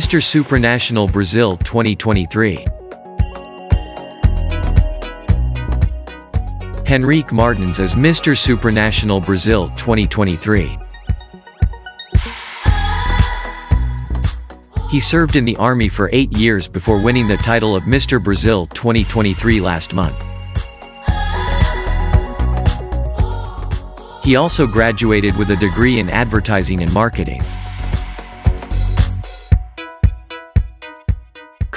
Mr. Supranational Brazil 2023 Henrique Martins as Mr. Supranational Brazil 2023 He served in the army for eight years before winning the title of Mr. Brazil 2023 last month. He also graduated with a degree in advertising and marketing.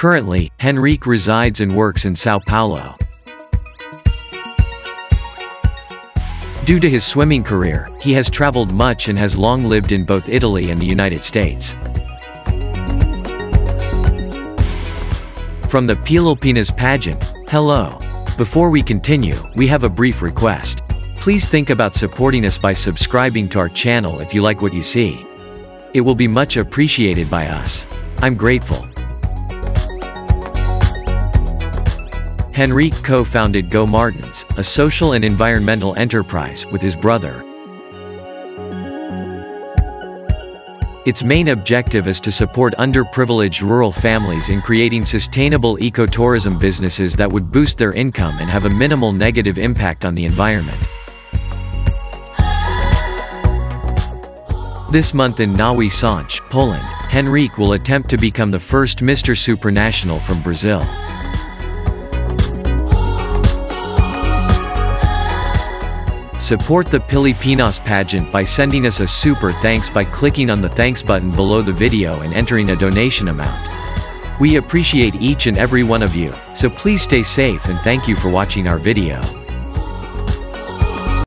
Currently, Henrique resides and works in Sao Paulo. Due to his swimming career, he has traveled much and has long lived in both Italy and the United States. From the Pilipinas pageant, hello. Before we continue, we have a brief request. Please think about supporting us by subscribing to our channel if you like what you see. It will be much appreciated by us. I'm grateful. Henrique co-founded Go Martins, a social and environmental enterprise, with his brother, Its main objective is to support underprivileged rural families in creating sustainable ecotourism businesses that would boost their income and have a minimal negative impact on the environment. This month in Nowy Sącz, Poland, Henrique will attempt to become the first Mr. Supranational from Brazil. Support the Pilipinas pageant by sending us a super thanks by clicking on the thanks button below the video and entering a donation amount. We appreciate each and every one of you, so please stay safe and thank you for watching our video.